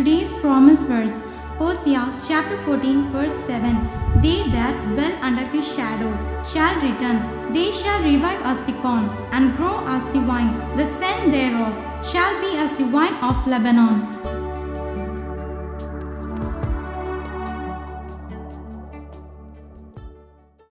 Today's promise verse Hosea chapter 14 verse 7 They that dwell under his shadow shall return. They shall revive as the corn and grow as the wine. The scent thereof shall be as the wine of Lebanon.